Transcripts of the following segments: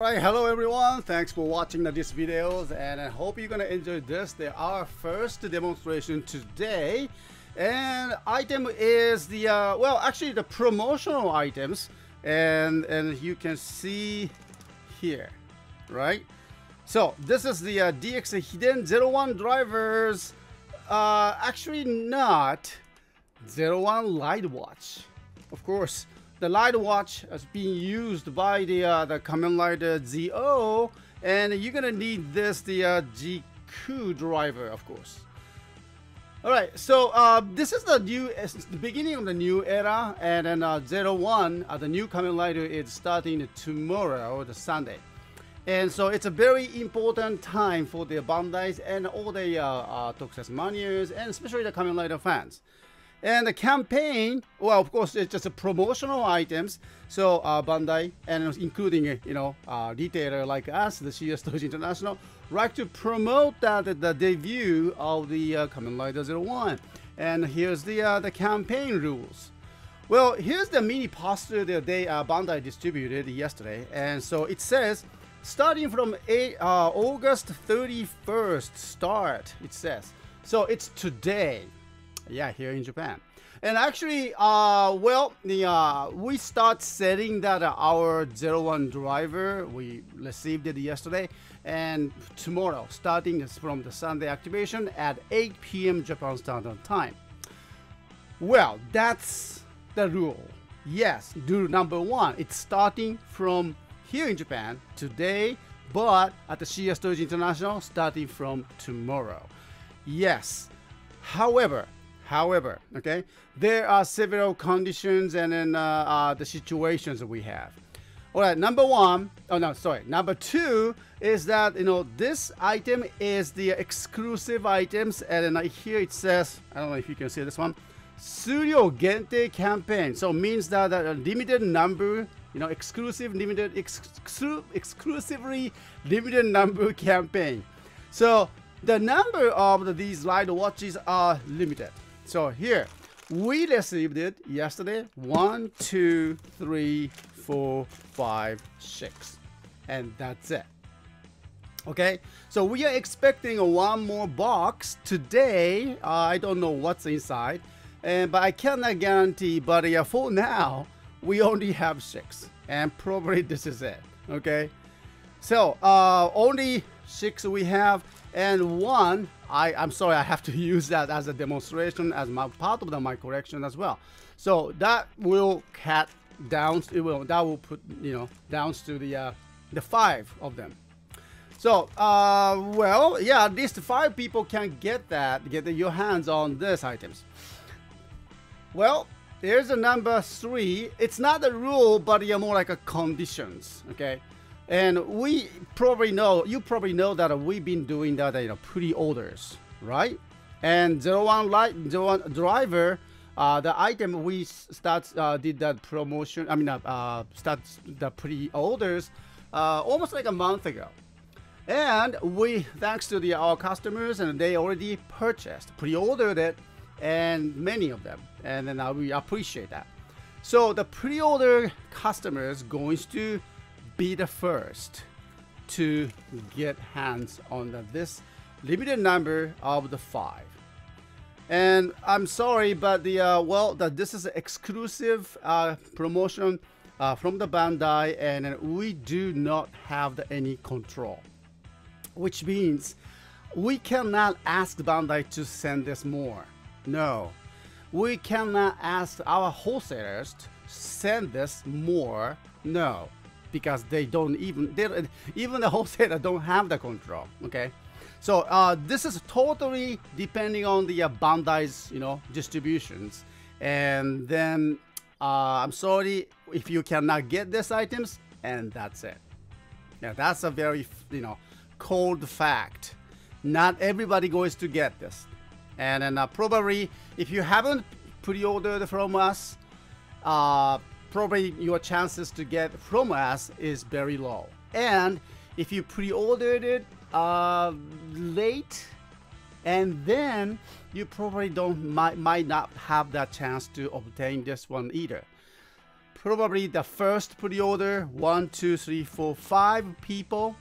Alright, hello everyone. Thanks for watching these videos and I hope you're gonna enjoy this. They are first demonstration today and item is the uh, well actually the promotional items and and you can see here right so this is the uh, DX Hiden 01 drivers uh, actually not 01 Ride Watch of course the Ride Watch is being used by the uh, the Kamen Rider Zi-O and you're gonna need this the uh, Jiku driver of course Alright, so uh, this is the new, the beginning of the new era, and then uh, 01, uh, the new Kamen Rider is starting tomorrow, the Sunday. And so it's a very important time for the Bandais and all the uh, uh, Tokusatsu and especially the Kamen Rider fans. And the campaign, well, of course, it's just a promotional items. So uh, Bandai, and including you know uh, retailer like us, the CS Toys International, like to promote that the debut of the uh, Kamen Rider 01. And here's the uh, the campaign rules. Well, here's the mini poster that they uh, Bandai distributed yesterday, and so it says starting from eight, uh, August 31st start. It says so it's today yeah, here in Japan. And actually, uh, well, the uh, we start setting that uh, our 01 driver. We received it yesterday, and tomorrow, starting from the Sunday activation at 8 p.m. Japan Standard Time. Well, that's the rule. Yes, rule number one. It's starting from here in Japan today, but at the CS Toys International, starting from tomorrow. Yes. However, However, okay, there are several conditions and then uh, uh, the situations that we have. All right, number one, oh no, sorry, number two is that you know this item is the exclusive items, and then here it says, I don't know if you can see this one, Suryo Gentei campaign. So means that a limited number, you know, exclusive limited, exclu exclusively limited number campaign. So the number of these Ride Watches are limited. So here, we received it yesterday. One, two, three, four, five, six. And that's it. Okay, so we are expecting one more box today. Uh, I don't know what's inside, and but I cannot guarantee. But yeah, for now, we only have six, and probably this is it. Okay, so uh, only six we have, and one I, I'm sorry, I have to use that as a demonstration as my part of the, my correction as well. So that will cut down, it will, that will put, you know, down to the, uh, the five of them. So, uh, well, yeah, at least five people can get that, get your hands on these items. Well, here's a number three. It's not a rule, but yeah, more like a conditions, okay? And we probably know, you probably know that we've been doing that, you know, pre-orders, right? And 01 Light, 01 Driver, uh, the item we start uh, did that promotion, I mean, uh, uh start the pre-orders uh, almost like a month ago. And we, thanks to the our customers, and they already purchased, pre-ordered it, and many of them, and then uh, we appreciate that. So the pre-order customers going to be the first to get hands on this limited number of the five. And I'm sorry, but the uh, well, that this is an exclusive uh, promotion uh, from the Bandai, and we do not have the, any control, which means we cannot ask Bandai to send us more. No, we cannot ask our wholesalers to send us more. No, because they don't even they even the wholesaler don't have the control okay? So uh, this is totally depending on the uh, Bandai's you know distributions. And then uh, I'm sorry if you cannot get these items and that's it. Yeah that's a very you know cold fact. Not everybody goes to get this. And then uh, probably if you haven't pre-ordered from us uh, probably your chances to get from us is very low. And if you pre-ordered it uh, late, and then you probably don't might, might not have that chance to obtain this one either. probably the first pre-order, one, two, three, four, five people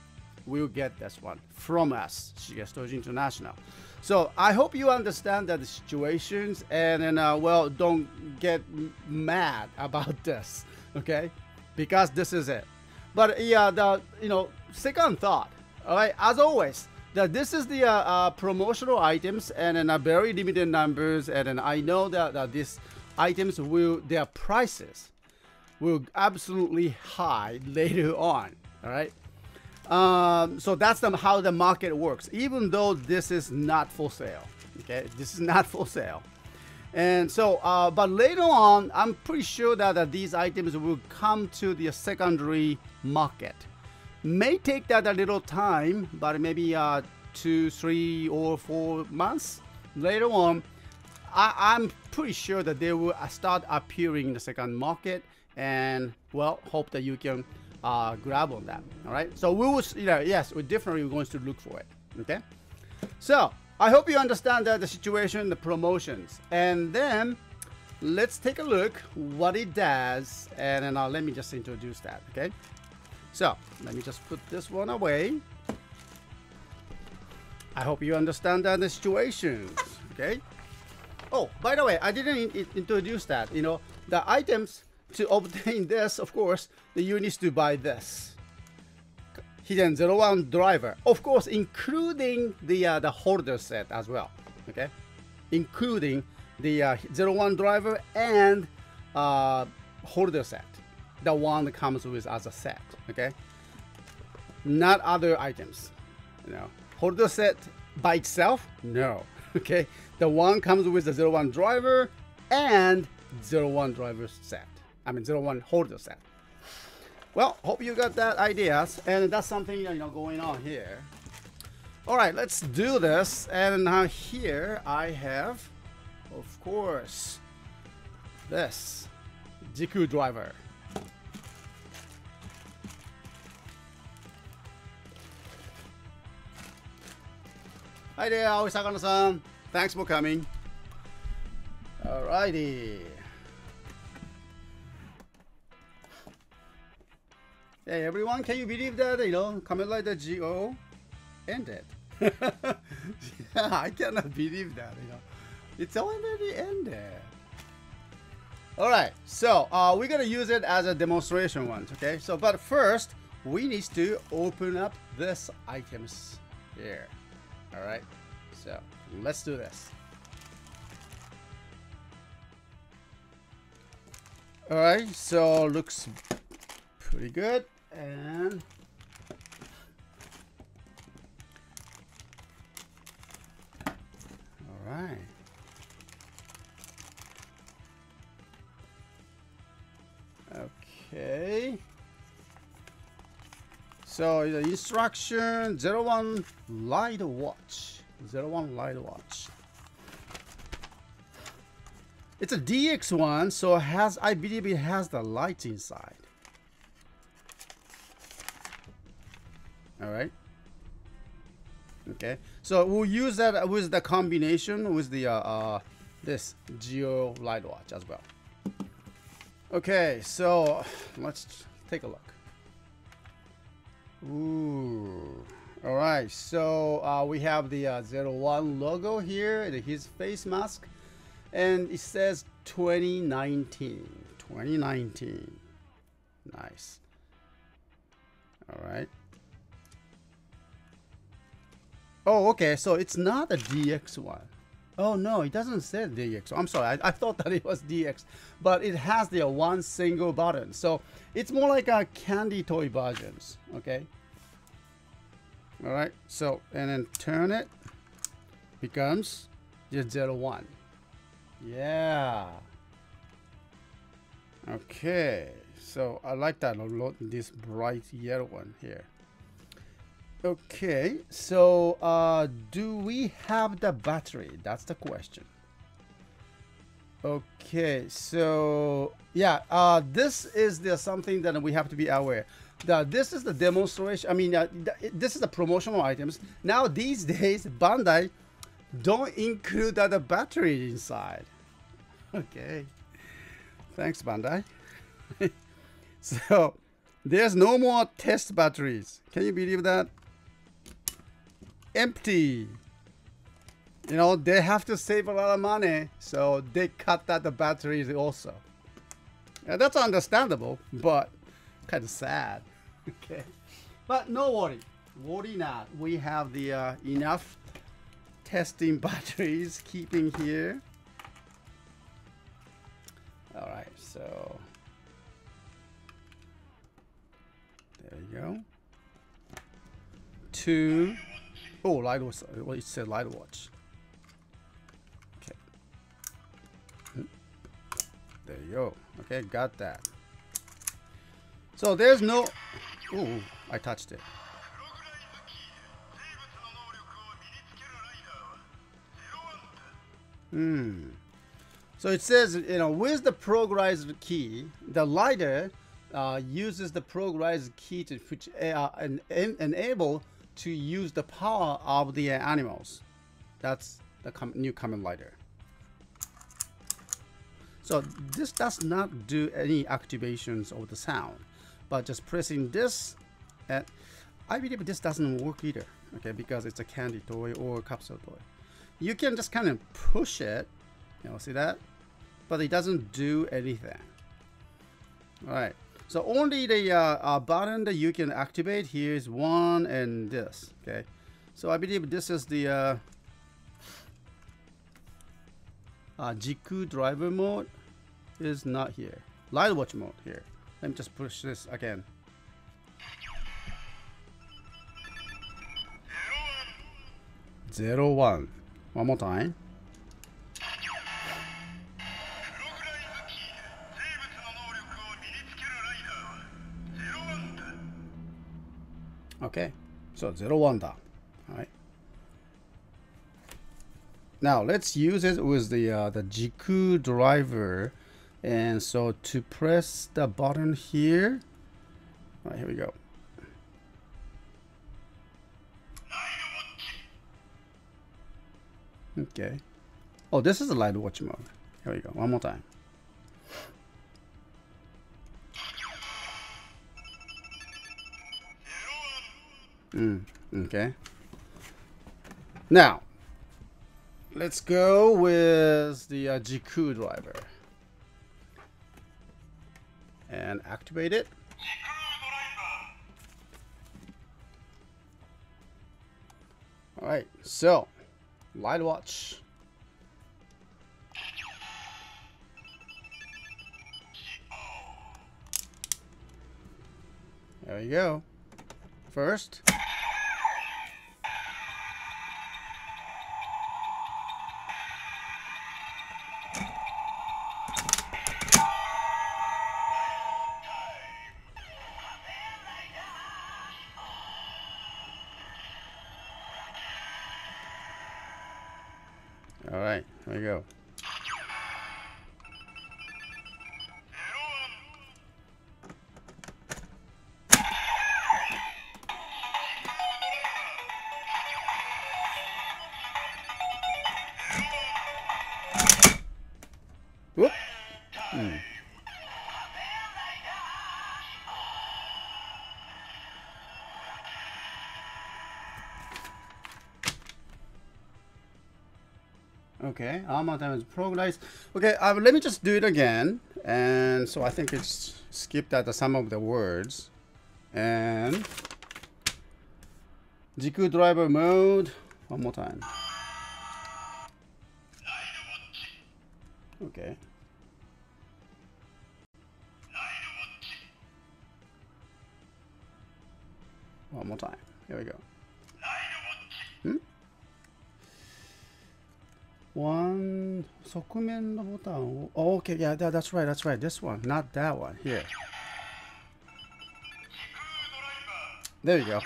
will get this one from us, CS Toys International. So I hope you understand that the situations and then uh, well, don't get mad about this, okay? Because this is it. But yeah, the you know second thought, all right. As always, that this is the uh, uh, promotional items and in a very limited numbers, and then I know that, that these items will their prices will absolutely high later on. All right. Um, so that's the, how the market works. Even though this is not for sale. Okay, this is not for sale. And so, uh, but later on, I'm pretty sure that these items will come to the secondary market. May take that a little time, but maybe uh, two, three, or four months later on, I, am pretty sure that they will uh, start appearing in the second market. And well, hope that you can uh, grab on that. All right. So we will, you know, yes, we're definitely going to look for it. Okay. So I hope you understand that the situation, the promotions, and then let's take a look what it does, and then uh, let me just introduce that. Okay. So let me just put this one away. I hope you understand that the situations. Okay. Oh, by the way, I didn't introduce that. You know, the items to obtain this, of course, the you need to buy this. Hiden 01 driver. Of course, including the uh, the holder set as well. Okay, including the uh, 01 driver and uh, holder set. The one that comes with as a set. Okay, not other items. You know, holder set by itself, no. Okay, the one comes with the 01 driver and 01 driver set. I mean 01 holder set. Well, hope you got that ideas, and that's something you know going on here. All right, let's do this. And now here I have, of course, this Jiku driver. Hi there, Aoi Sakano-san. Thanks for coming. Alrighty. Hey everyone, can you believe that, you know, Kamen Rider Zi-O ended? yeah, I cannot believe that, you know. It's already ended. Alright, so uh, we're gonna use it as a demonstration once, okay? So, but first, we need to open up this items here. Alright, so let's do this. Alright, so looks pretty good and all right. Okay. So the instruction 01 Ride Watch. 01 Ride Watch. It's a DX one so has I believe it has the light inside all right? Okay. So we'll use that with the combination with the uh, uh, this Zi-O Ride Watch as well. Okay so let's take a look. Ooh. all right so uh, we have the uh, 01 logo here his face mask and it says 2019 2019 nice. All right Oh, okay. So it's not a DX one. Oh no, it doesn't say DX. I'm sorry. I, I thought that it was DX, but it has the one single button. So it's more like a candy toy versions. Okay. All right. So and then turn it becomes just zero one. Yeah. Okay. So I like that a lot. This bright yellow one here. Okay, so uh, do we have the battery? That's the question. Okay, so yeah, uh, this is the something that we have to be aware. That this is the demonstration. I mean, uh, this is the promotional items. Now these days, Bandai don't include the battery inside. Okay, thanks Bandai. so there's no more test batteries. Can you believe that? Empty. You know, they have to save a lot of money, so they cut out the batteries also. And that's understandable, but kind of sad. okay. But no worry. Worry not. We have the uh, enough testing batteries keeping here. All right, so there you go. Two. Oh, Ride Watch. Well, it said Ride Watch. Okay. There you go. Okay, got that. So there's no. Oh, I touched it. Hmm. So it says, you know, with the Progrise key, the lighter uh, uses the Progrise key to which uh, en enable to use the power of the animals. That's the com new Kamen Rider. So this does not do any activations of the sound, but just pressing this, and I believe this doesn't work either, okay, because it's a candy toy or a capsule toy you can just kind of push it you know see that but it doesn't do anything all right so only the uh, uh, button that you can activate here is one and this okay? So I believe this is the uh, uh, Jiku driver mode is not here. Ride Watch mode here. Let me just push this again. Zero one. One more time. Okay, so zero one da. Alright. Now let's use it with the uh, the Jiku driver. And so to press the button here, all right, here we go. Okay. Oh, this is a Ride Watch mode. Here we go. One more time. Mm, okay. Now, let's go with the uh, Jiku driver. And activate it. Alright, so Ride Watch. There you go. First. Okay, armor damage progress. Okay, um, let me just do it again. And so I think it's skipped at some of the words. And Jiku driver mode. One more time. Okay. One more time. Here we go. Hmm? One Sokumen button. Oh, okay, yeah, that, that's right, that's right. This one, not that one. Here. There you go.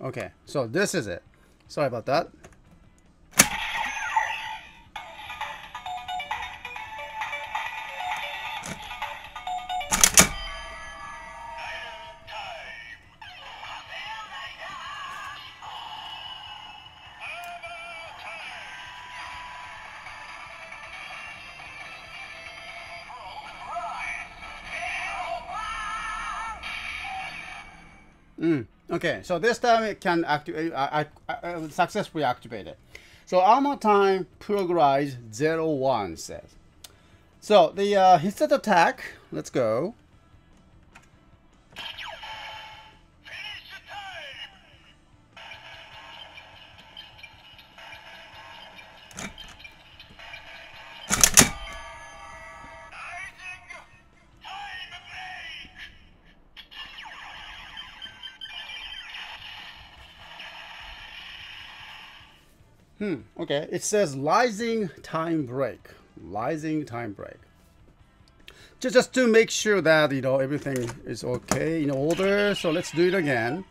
Okay, so this is it. Sorry about that. Mm, okay, so this time it can activate, I, I, I successfully activated. So armor time progress 01 says. So the uh, hit set attack, let's go. Hmm, okay. It says rising time break. Rising time break. Just, just to make sure that, you know, everything is okay in order. So let's do it again.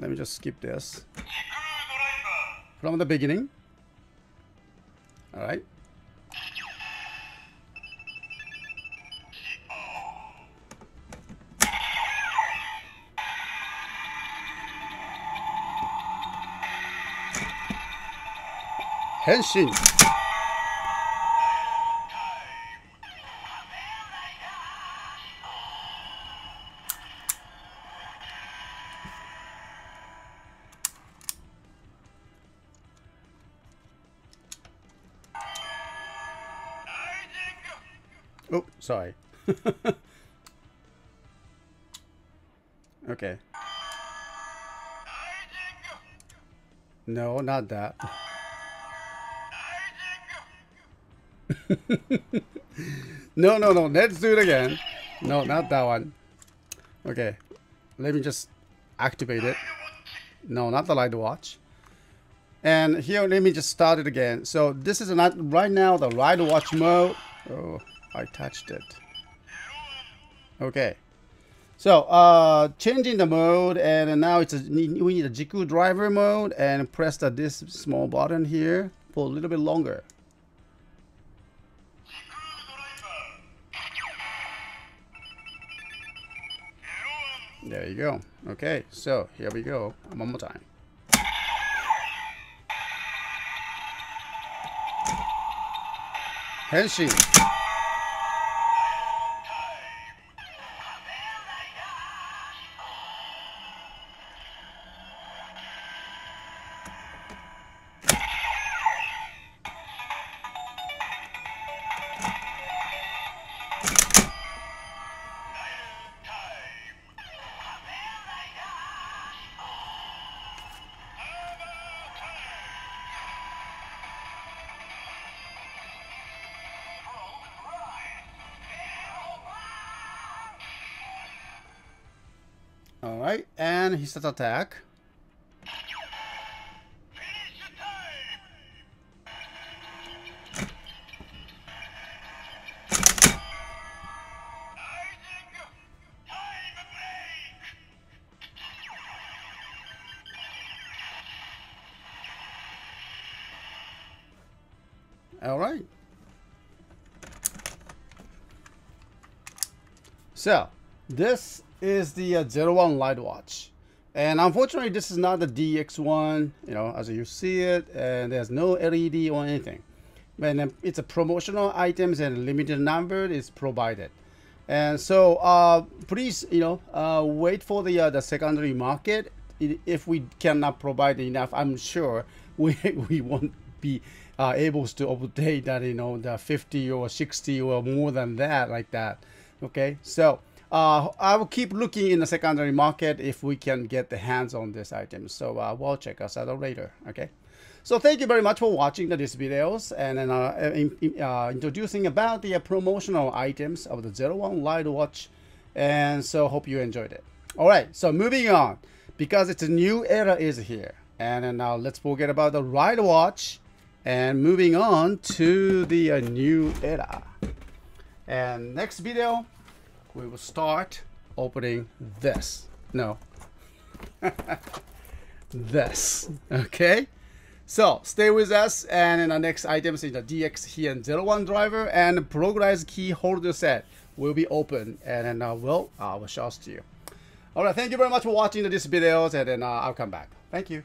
Let me just skip this. From the beginning. Henshin. Oh, sorry. okay. No, not that. No, no, no. Let's do it again. No, not that one. Okay. Let me just activate it. No, not the Ride Watch. And here, let me just start it again. So this is not right now the Ride Watch mode. Oh, I touched it. Okay. So, uh, changing the mode, and now it's a, we need a Jiku driver mode, and press the, this small button here for a little bit longer. There you go. Okay, so here we go. One more time. Henshin. Alright, and he starts attack. All right. So, this is the uh, 01 Ride Watch. And unfortunately, this is not the DX1, you know, as you see it, and there's no LED or anything. When it's a promotional items and limited number is provided. And so, uh, please, you know, uh, wait for the uh, the secondary market. If we cannot provide enough, I'm sure we we won't be uh, able to obtain that, you know, the 50 or 60 or more than that, like that. Okay, so uh, I will keep looking in the secondary market if we can get the hands on this item. So uh, we'll check us out later. Okay. So thank you very much for watching these videos and then uh, in, uh, introducing about the uh, promotional items of the Zero One Ride Watch. And so hope you enjoyed it. All right. So moving on because it's a new era is here. And then now let's forget about the Ride Watch and moving on to the uh, new era. And next video, we will start opening this. No. this. Okay? So stay with us and in the next items in the DX-HEN01 driver and Progrise key holder set will be open and then uh, we'll, I will show to you. Alright, thank you very much for watching this videos and then uh, I'll come back. Thank you.